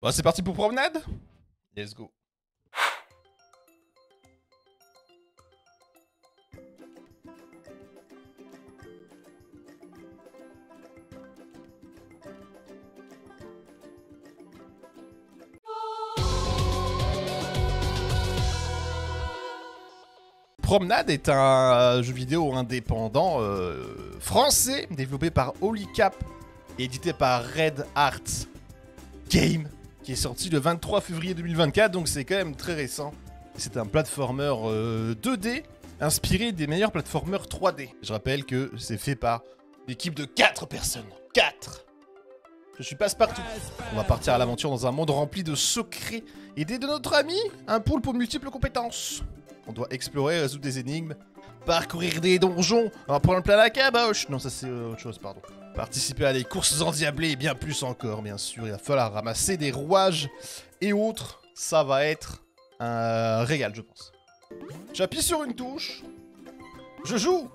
Bon, c'est parti pour promenade Let's go. Promenade est un euh, jeu vidéo indépendant euh, français développé par Holycap et édité par Red Arts Game qui est sorti le 23 février 2024 donc c'est quand même très récent. C'est un platformer 2D euh, inspiré des meilleurs platformers 3D. Je rappelle que c'est fait par l'équipe de 4 personnes. 4 Je suis passe-partout. On va partir à l'aventure dans un monde rempli de secrets. Aider de notre ami, un poulpe aux multiples compétences. On doit explorer, résoudre des énigmes, parcourir des donjons, en prendre plein la caboche. Non, ça c'est euh, autre chose, pardon. Participer à des courses endiablées et bien plus encore, bien sûr. Il va falloir ramasser des rouages et autres. Ça va être un régal, je pense. J'appuie sur une touche. Je joue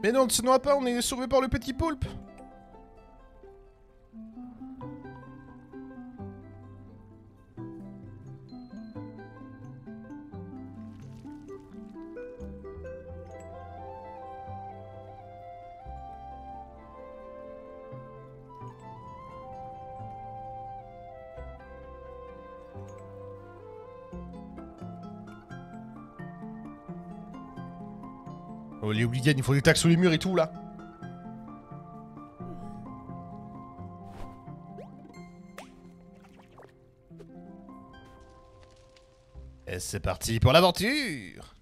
Mais non, ce n'est pas, on est sauvé par le petit poulpe Oh, les Oblivion, il faut des taxes sur les murs et tout, là. Et c'est parti pour l'aventure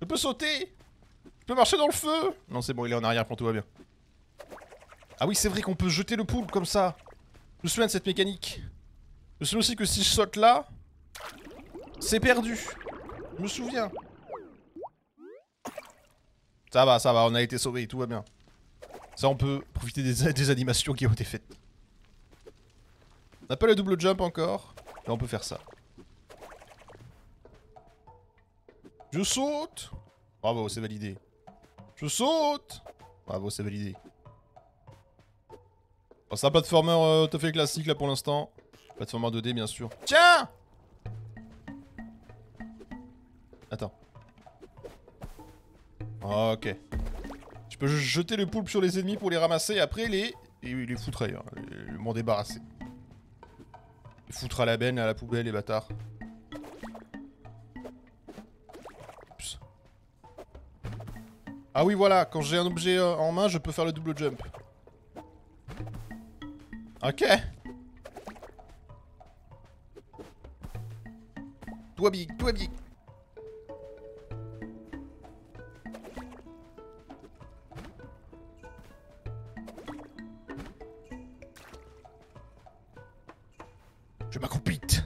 Je peux sauter Je peux marcher dans le feu Non, c'est bon, il est en arrière, pour tout va bien. Ah oui, c'est vrai qu'on peut jeter le poulpe comme ça. Je me souviens de cette mécanique. Je me souviens aussi que si je saute là, c'est perdu. Je me souviens. Ça va, ça va, on a été sauvés, tout va bien. Ça, on peut profiter des, animations qui ont été faites. On n'a pas le double jump encore, mais on peut faire ça. Je saute Bravo, c'est validé. Je saute Bravo, c'est validé. c'est un platformer euh, tout à fait classique là pour l'instant. Platformer 2D bien sûr. Tiens Attends. Ok. Je peux jeter le poulpe sur les ennemis pour les ramasser et après les... Et les foutre ailleurs. M'en débarrasser. Les foutre à la benne, à la poubelle, les bâtards. Ah oui, voilà. Quand j'ai un objet euh, en main, je peux faire le double jump. Ok. Toi big, toi big. Je m'accroupite.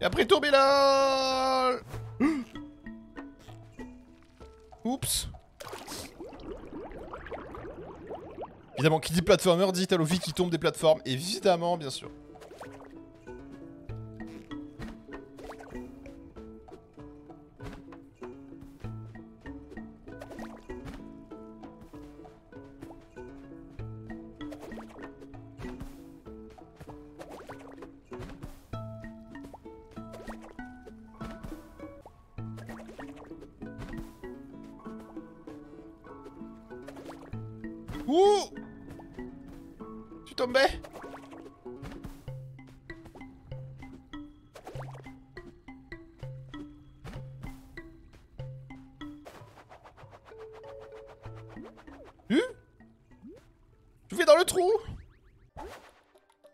Et après tomber là Oups. Évidemment, qui dit platformer dit Talofi qui tombe des plateformes. Évidemment, bien sûr.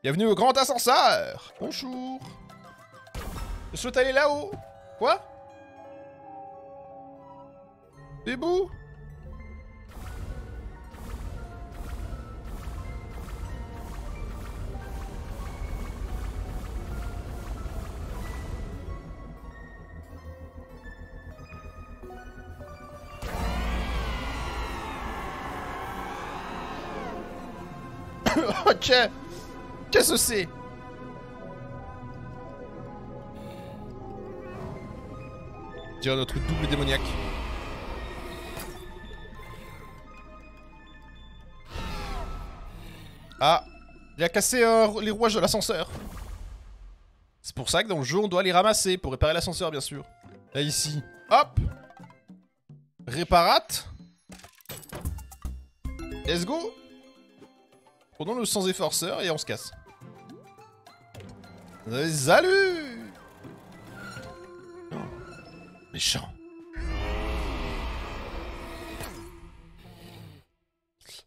Bienvenue au grand ascenseur. Bonjour. Je souhaite aller là-haut. Quoi? Debout? Ok Qu'est-ce que c'est? Dire notre double démoniaque. Ah Il a cassé euh, les rouages de l'ascenseur. C'est pour ça que dans le jeu, on doit les ramasser pour réparer l'ascenseur, bien sûr. Là, ici. Hop Réparate. Let's go Prenons le sans efforceur et on se casse. Salut Méchant.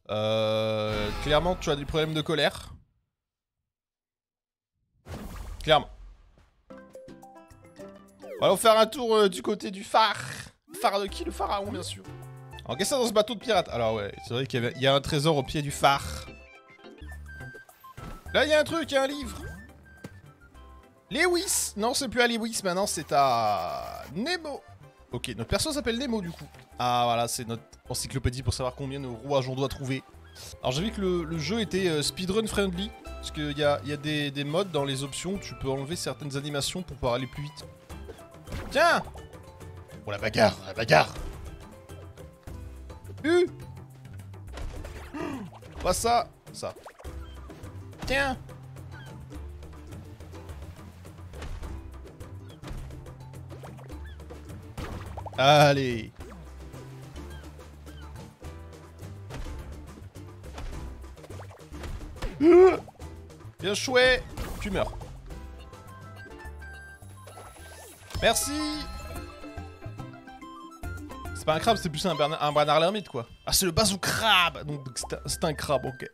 Euh, clairement, tu as des problèmes de colère. Clairement. Allons faire un tour euh, du côté du phare. Phare de qui? Le pharaon, bien sûr. Alors, qu'est-ce qu'il y dans ce bateau de pirate Alors, ouais, c'est vrai qu'il y, a un trésor au pied du phare. Là, il y a un truc, il y a un livre. Lewis Non, c'est plus à Lewis, maintenant c'est à Nemo. Ok, notre perso s'appelle Nemo, du coup. Ah, voilà, c'est notre encyclopédie pour savoir combien de rouages on doit trouver. Alors, j'ai vu que le, jeu était euh, speedrun friendly. Parce qu'il y a, des, des modes dans les options, tu peux enlever certaines animations pour pouvoir aller plus vite. Tiens Oh, la bagarre, la bagarre Uh Pas ça, ça. Allez Bien chouette Tu meurs. Merci C'est pas un crabe, c'est plus un, un Bernard l'ermite, quoi. Ah, c'est le bazou crabe Donc, c'est un crabe, ok.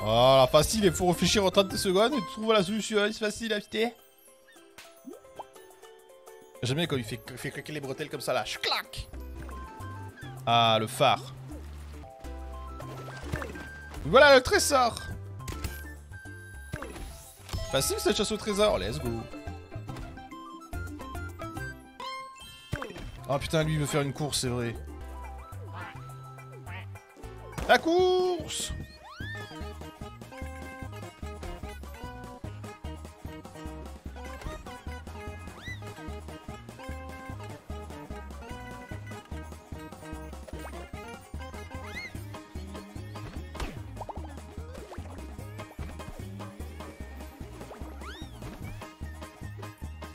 Voilà, facile, il faut réfléchir en 30 secondes et tu la solution, c'est facile à putain. J'aime bien quand il fait, fait claquer les bretelles comme ça là, clac. Ah, le phare. Voilà le trésor. Facile cette chasse au trésor, let's go. Oh putain, lui il veut faire une course, c'est vrai. La course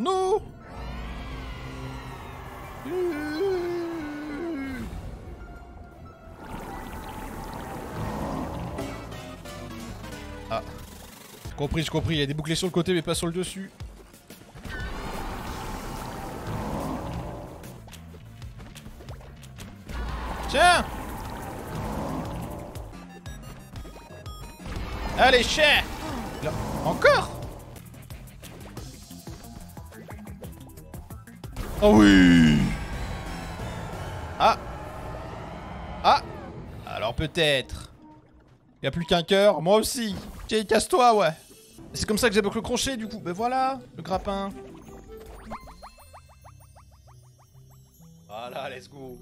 non Ah. Compris, j'ai compris. Il y a des bouclés sur le côté mais pas sur le dessus. Tiens Allez, cher Encore Oh oui Ah Ah Alors peut-être. Y a plus qu'un cœur, moi aussi. Tiens, casse-toi, ouais. C'est comme ça que j'aime le crochet, du coup. Ben voilà, le grappin. Voilà, let's go.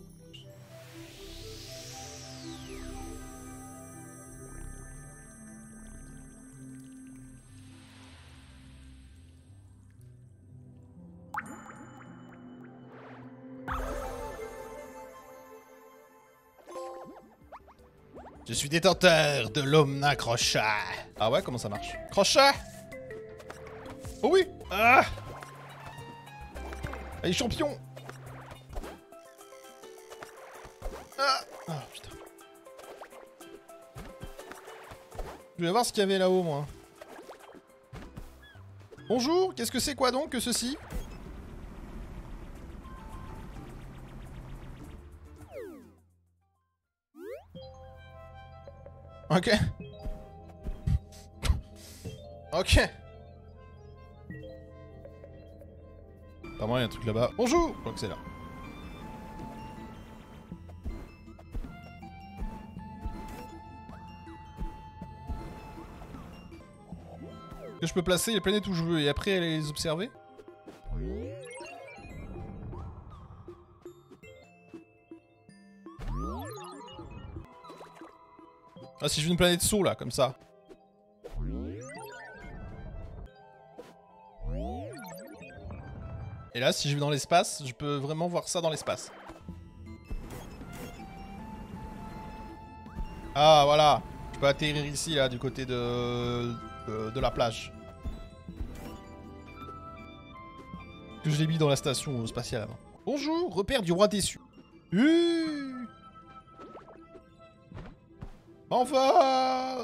Je suis détenteur de l'Omna Crochet. Ah ouais, comment ça marche? Crochet? Oh oui. Ah. Allez, champion. Ah. Ah, putain. Je vais voir ce qu'il y avait là-haut, moi. Bonjour, qu'est-ce que c'est quoi donc que ceci? Ok. ok. Apparemment, il y a un truc là-bas. Bonjour Je crois que c'est là. Que je peux placer les planètes où je veux et après aller les observer? Ah, si je veux une planète saut là, comme ça. Et là, si je vais dans l'espace, je peux vraiment voir ça dans l'espace. Ah, voilà. Je peux atterrir ici, là, du côté de, de, la plage. Que je l'ai mis dans la station spatiale avant. Bonjour, repère du roi déçu. Enfin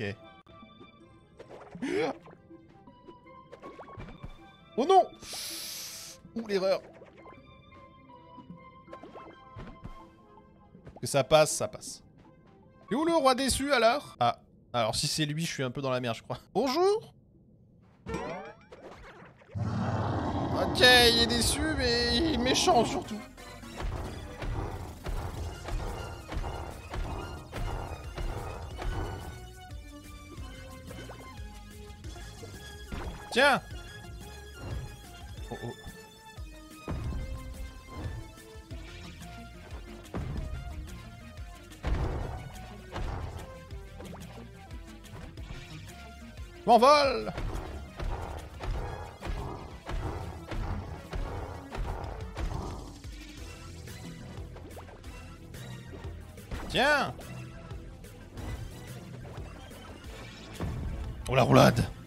Ok. Oh non Ouh, l'erreur Que ça passe, ça passe. Et où le roi déçu, alors? Ah, alors si c'est lui, je suis un peu dans la merde, je crois. Bonjour Ok, il est déçu, mais il est méchant, surtout. Tiens. Oh oh. M'envole Tiens. Oh la roulade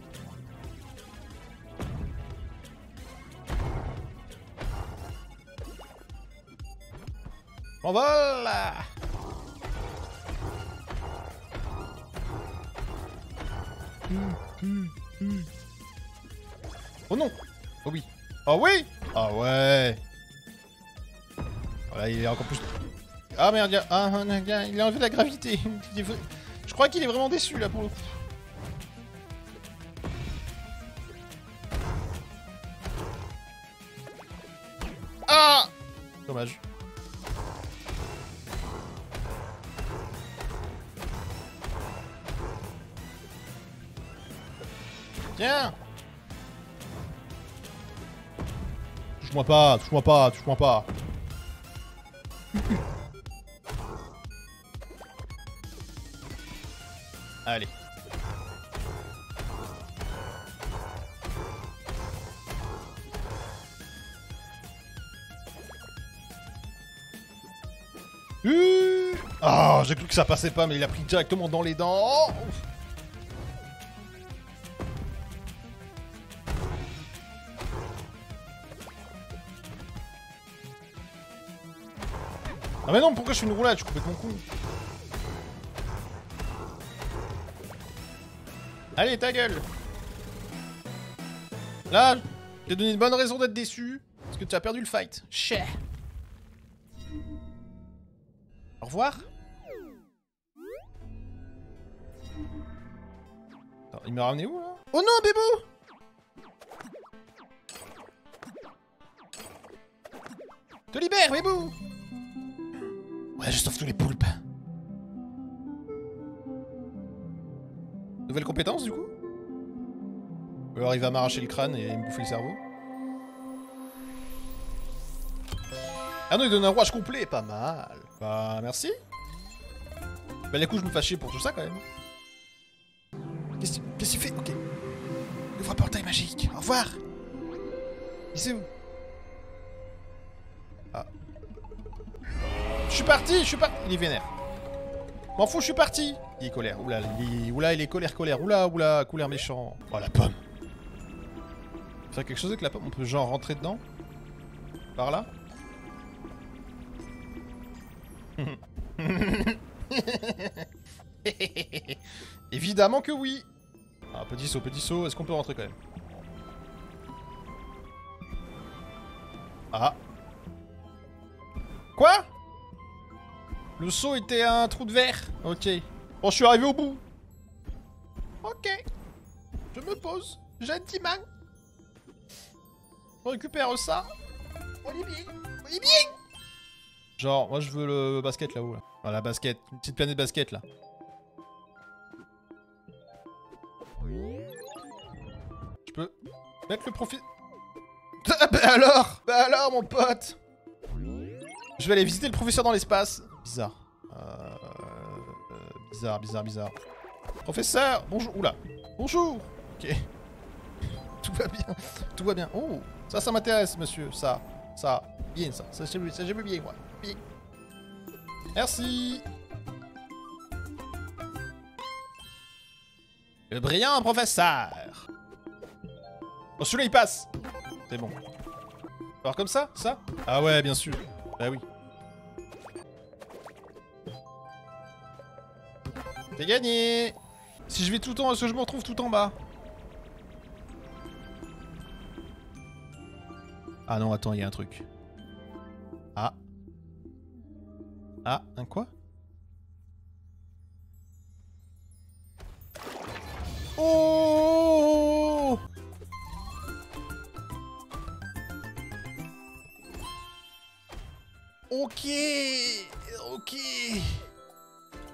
Oh non. Oh oui. Oh oui. Ah ouais. Voilà, il est encore plus... Ah merde, il a, ah, il a enlevé la gravité. Je crois qu'il est vraiment déçu là pour le coup. Ah. Dommage. Touche-moi pas, touche-moi pas, touche-moi pas. Allez. Ah, j'ai cru que ça passait pas, mais il a pris directement dans les dents. Ah mais non, pourquoi je fais une roulade? Je suis complètement con. Allez, ta gueule Là, j'ai donné une bonne raison d'être déçu. Parce que tu as perdu le fight. Cher. Au revoir. il m'a ramené où là? Oh non, Bébo Te libère, Bébou Ouais, je sauve tous les poulpes. Nouvelle compétence du coup? Ou alors il va m'arracher le crâne et me bouffer le cerveau Ah non, il donne un rouage complet, pas mal. Bah, merci. Bah, du coup, je me fâchais pour tout ça quand même. Qu'est-ce qu'il fait? Ok. Ouvre un portail magique. Au revoir. Bisous. Je suis parti, je suis parti. Il est vénère. M'en fous, je suis parti Il est colère. Oula, il est, oula, il est colère, colère. Oula, oula, colère méchant. Oh, la pomme. Faire quelque chose avec la pomme? On peut genre rentrer dedans? Par là? Évidemment que oui Ah, petit saut, petit saut. Est-ce qu'on peut rentrer quand même? Ah Quoi? Le saut était un trou de verre Ok. Bon, je suis arrivé au bout. Ok. Je me pose. Gentiment. On récupère ça. On est. Genre, moi je veux le basket là-haut. Là. La basket. Une petite planète basket là. Je peux mettre le profil... Ah, bah alors Bah alors mon pote Je vais aller visiter le professeur dans l'espace. Bizarre. Euh, bizarre, bizarre, bizarre. Professeur Bonjour Oula Bonjour Ok. Tout va bien. Tout va bien. Oh Ça, ça m'intéresse, monsieur. Ça. Ça. Bien, ça. Ça, j'aime bien, moi. Bien. Merci Le brillant professeur Oh, celui-là, il passe C'est bon. Alors comme ça Ça? Ah ouais, bien sûr. Bah oui. C'est gagné. Si je vais tout en est-ce que je me retrouve tout en bas. Ah non, attends, il y a un truc. Ah. Ah, un quoi? Oh! Ok Ok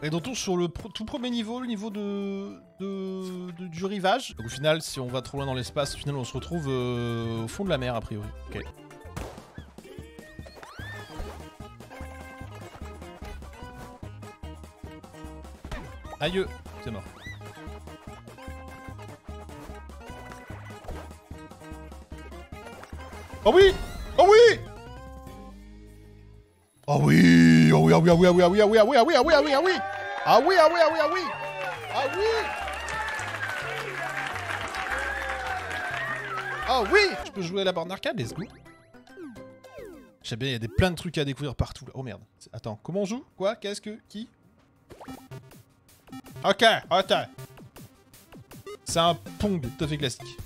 Et donc sur le tout premier niveau, le niveau de, de, du rivage. Donc au final, si on va trop loin dans l'espace, au final on se retrouve euh, au fond de la mer a priori. Ok. Aïe, c'est mort. Oh oui oui Oh oui, ah oui, ah oui, ah oui, ah oui, ah oui, ah oui, ah oui, ah oui, ah oui, ah oui Ah oui, ah oui, ah oui, ah oui Ah oui Ah Je peux jouer à la borne d'arcade, let's go Je sais bien, il y a des plein de trucs à découvrir partout là. Oh merde. Attends, comment on joue Quoi Qu'est-ce que Qui Ok, ok. C'est un Pong tout à fait classique.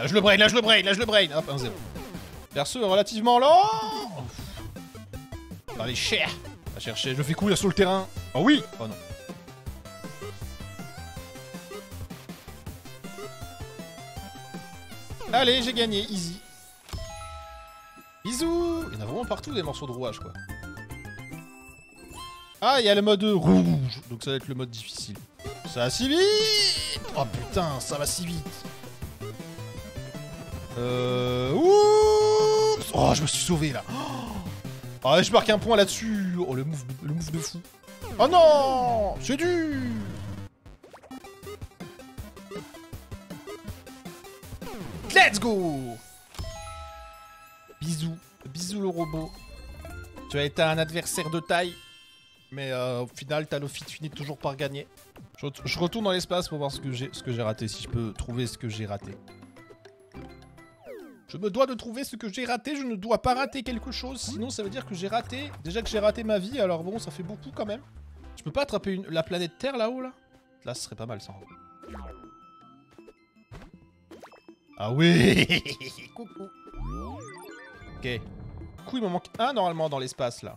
Lâche le brain, lâche le brain, lâche le brain Hop, 1-0. Perso relativement lent Allez, cher Va chercher, je fais courir sur le terrain. Oh oui Oh non. Allez, j'ai gagné, easy. Bisous Il y en a vraiment partout des morceaux de rouage, quoi. Ah, il y a le mode rouge, donc ça va être le mode difficile. Ça va si vite Oh putain, ça va si vite euh... Oups Oh, je me suis sauvé, là Oh, je marque un point là-dessus Oh, le move, le move de fou Oh non C'est dur Let's go Bisous. Bisous le robot. Tu as été un adversaire de taille. Mais euh, au final, Talofit finit toujours par gagner. Je, retourne dans l'espace pour voir ce que j'ai raté, si je peux trouver ce que j'ai raté. Je me dois de trouver ce que j'ai raté, je ne dois pas rater quelque chose, sinon ça veut dire que j'ai raté... Déjà que j'ai raté ma vie, alors bon, ça fait beaucoup quand même. Je peux pas attraper une... la planète Terre là-haut, là? Là, ce serait pas mal, ça. Ah oui Coucou Ok. Du coup, il me manque un normalement dans l'espace, là.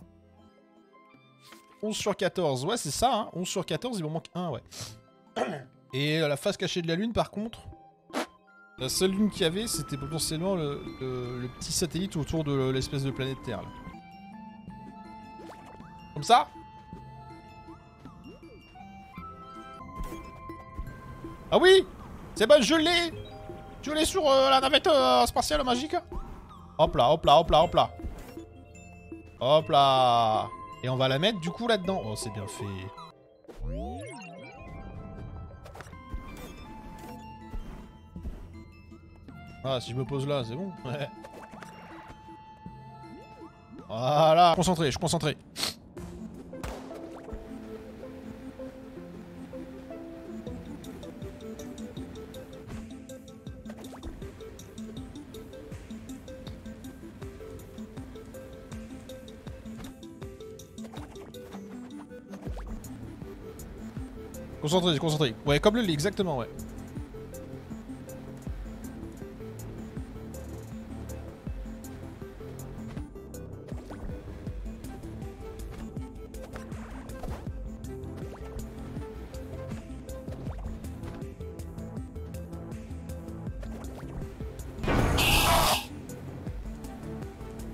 11 sur 14. Ouais, c'est ça, hein. 11 sur 14, il me manque un, ouais. Et la face cachée de la Lune, par contre... La seule lune qu'il y avait, c'était potentiellement le, petit satellite autour de l'espèce de planète Terre. Comme ça Ah oui C'est bon, je l'ai Je l'ai sur euh, la navette euh, spatiale magique Hop là, hop là, hop là, hop là. Hop là. Et on va la mettre du coup là-dedans. Oh, c'est bien fait. Ah, si je me pose là, c'est bon. Ouais. Voilà. Concentré, je suis concentré. Concentré, concentré. Ouais, comme le lit, exactement, ouais.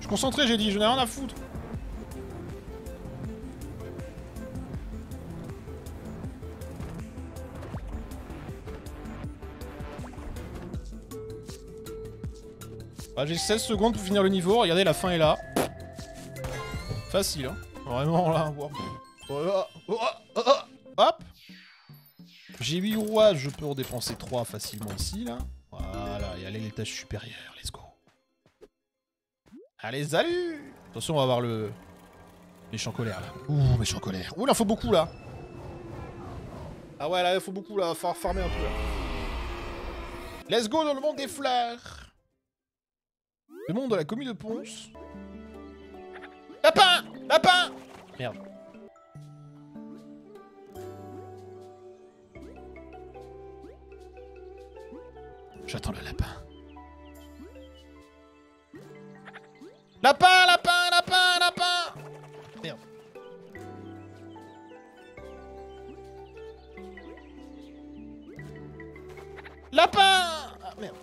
Je suis concentré, j'ai dit, je n'ai rien à foutre. Ah, j'ai 16 secondes pour finir le niveau. Regardez, la fin est là. Facile, hein. Vraiment, là. Oh, oh, oh. Hop J'ai 8 rouages, je peux en dépenser 3 facilement ici, là. Voilà, et aller à l'étage supérieur. Let's go. Allez, salut Attention, on va avoir le... Méchant colère, là. Ouh, méchant colère. Ouh, il en faut beaucoup, là. Ah ouais, là, il faut beaucoup, là. Falloir farmer un peu, là. Let's go dans le monde des fleurs le monde de la commune de Ponce. Lapin Lapin Merde. J'attends le lapin. Lapin Lapin Lapin Lapin Merde. Lapin Ah merde.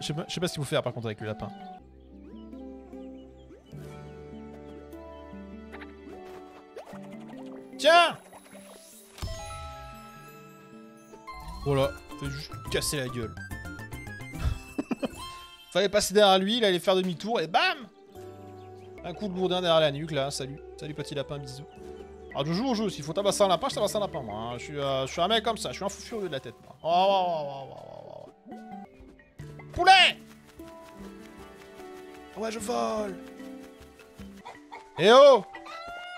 Je sais pas, je pas ce qu'il faut faire par contre avec le lapin. Tiens Voilà, fait juste casser la gueule. Fallait passer derrière lui, il allait faire demi-tour et bam Un coup de bourdin derrière la nuque là, salut. Salut petit lapin, bisous. Ah, je joue au jeu, s'il faut tabasser un lapin, je tabasse un lapin moi. Hein. Je, suis, euh, je suis un mec comme ça, je suis un fou furieux de la tête moi. Oh, oh, oh. Poulet Ouais, je vole Eh oh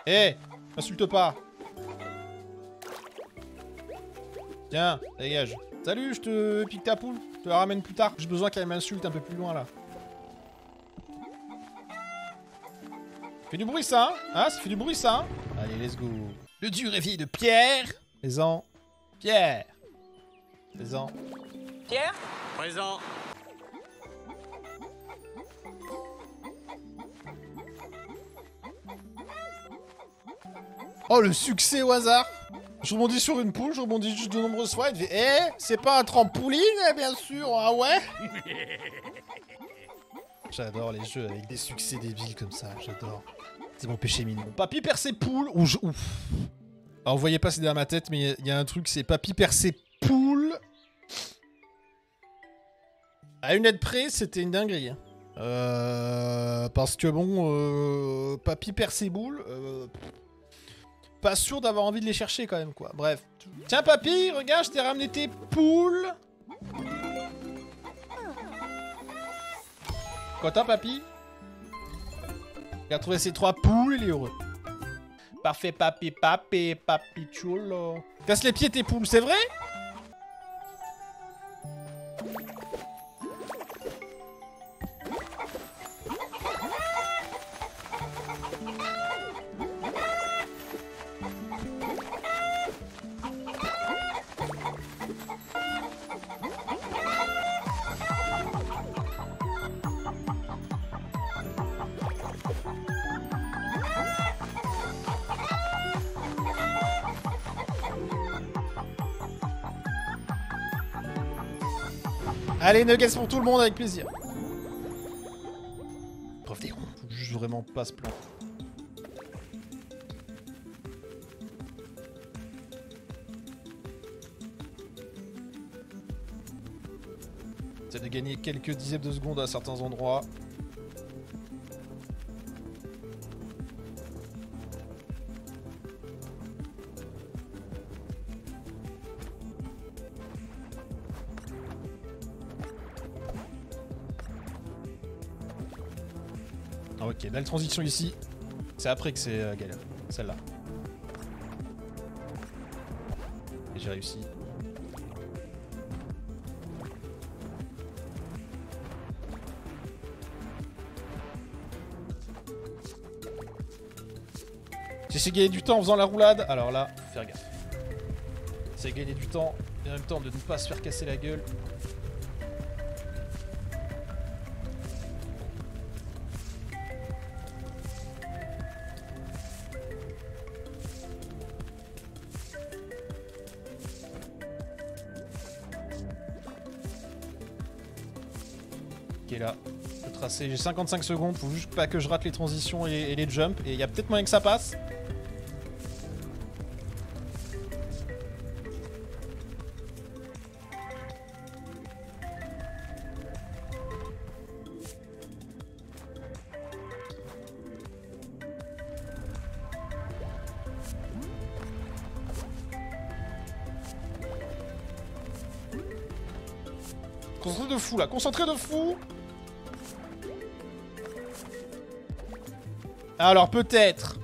Eh M'insulte pas Tiens, dégage. Salut, je te pique ta poule. Je te la ramène plus tard. J'ai besoin qu'elle m'insulte un peu plus loin, là. Fait du bruit, ça, hein Hein, ça fait du bruit, ça, hein Allez, let's go. Le dieu réveillé de Pierre. Présent. Pierre. Présent. Pierre Présent. Oh, le succès au hasard Je rebondis sur une poule, je rebondis juste de nombreuses fois, fait Eh, c'est pas un trampoline, eh, bien sûr, ah ouais? J'adore les jeux avec des succès débiles comme ça, j'adore. C'est mon péché mignon. Papy perd ses poules, ou je... Ouf. Alors, vous voyez pas, c'est derrière ma tête, mais il y, a un truc, c'est Papy perd ses poules. À une aide près, c'était une dinguerie. hein. Euh... Parce que bon, euh... Papy perd ses boules... Euh pas sûr d'avoir envie de les chercher quand même, quoi. Bref. Tiens, papy, regarde, je t'ai ramené tes poules. Content, papy? Il a trouvé ses trois poules, il est heureux. Parfait, papy, papy, papy chulo. Casse les pieds, tes poules, c'est vrai? Allez, nuggets pour tout le monde avec plaisir. Preuve des ronds. Faut juste vraiment pas se planter. C'est de gagner quelques dixièmes de seconde à certains endroits. Ok, belle transition ici. C'est après que c'est euh, galère. Celle-là. Et j'ai réussi. J'ai gagné du temps en faisant la roulade. Alors là, faut faire gaffe. C'est gagner du temps et en même temps de ne pas se faire casser la gueule. Ok là, le tracé, j'ai 55 secondes, faut juste pas que je rate les transitions et, et les jumps, et il y a peut-être moyen que ça passe. Concentré de fou là, concentré de fou Alors peut-être.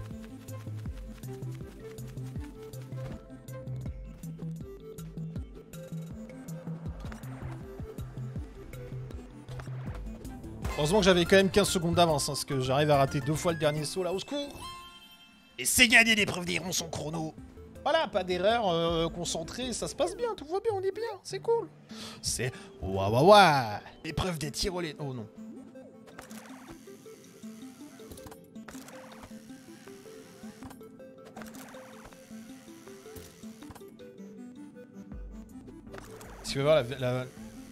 Heureusement que j'avais quand même 15 secondes d'avance, hein, parce que j'arrive à rater deux fois le dernier saut là, au secours. Et c'est gagné l'épreuve des ronds son chrono. Voilà, pas d'erreur, euh, concentré, ça se passe bien, tout va bien, on est bien, c'est cool. C'est... Waouh waouh waouh L'épreuve des tyroliennes... Oh non. Tu vas voir la,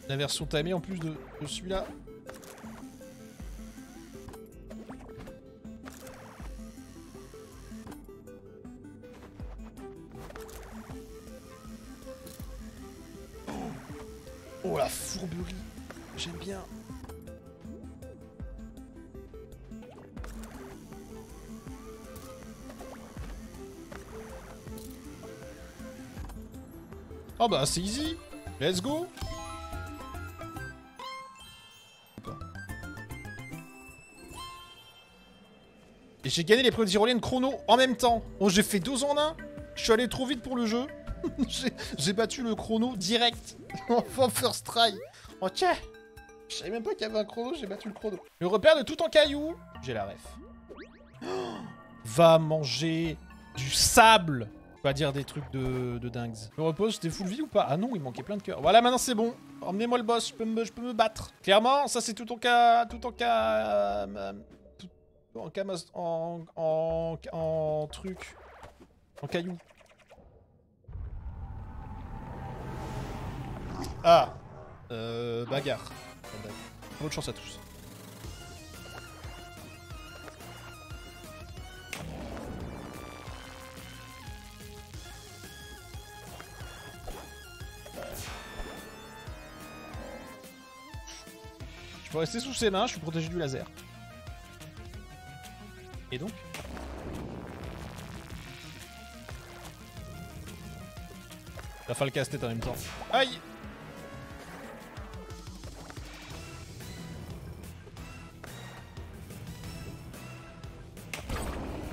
la, version timée en plus de, de celui-là. Oh la fourberie. J'aime bien. Oh bah c'est easy Let's go. Et j'ai gagné l'épreuve tyrolienne chrono en même temps. Oh j'ai fait deux en un. Je suis allé trop vite pour le jeu. J'ai battu le chrono direct. En first try. Ok Je savais même pas qu'il y avait un chrono, j'ai battu le chrono. Le repère de tout en caillou J'ai la ref. Va manger du sable Pas dire des trucs de, de dingues. Je me repose, j'étais full vie ou pas? Ah non, il manquait plein de cœurs. Voilà, maintenant c'est bon. Emmenez-moi le boss, je peux, me, battre. Clairement, ça c'est tout en cas... Tout en cas... Euh, tout, en cas... En, en, en truc. En caillou. Ah Euh... Bagarre. Bonne chance à tous. Je peux rester sous ses mains, je suis protégé du laser. Et donc falloir le casse-tête en même temps. Aïe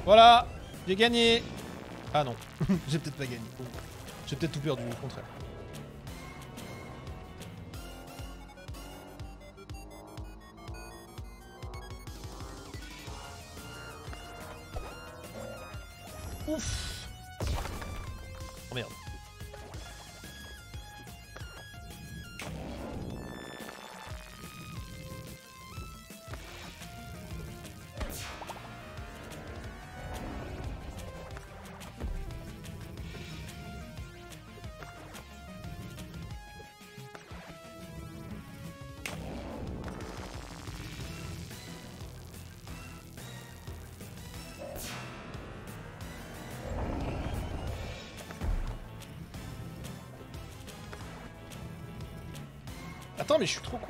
Voilà J'ai gagné Ah non, j'ai peut-être pas gagné. J'ai peut-être tout perdu, au contraire. Attends, mais je suis trop con.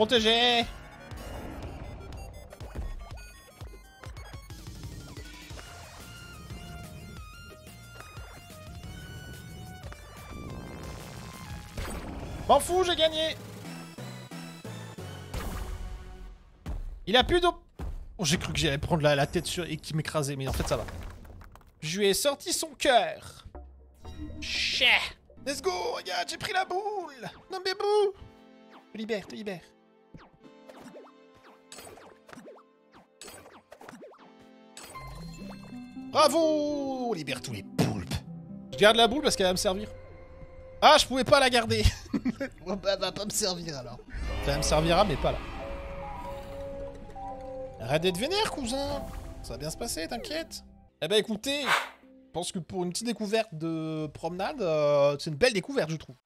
Protégé M'en fous, j'ai gagné Il a plus d'eau Oh, j'ai cru que j'allais prendre la, tête sur et qu'il m'écrasait, mais en fait ça va. Je lui ai sorti son cœur. Chais Let's go, regarde, j'ai pris la boule Non mais bouh Te libère, te libère. Bravo On libère tous les poulpes. Je garde la boule parce qu'elle va me servir. Ah, je pouvais pas la garder. bon, bah, elle va pas me servir alors. Ça me servira, mais pas là. Arrête d'être vénère, cousin. Ça va bien se passer, t'inquiète. Eh ben écoutez, je pense que pour une petite découverte de promenade, euh, c'est une belle découverte, je trouve.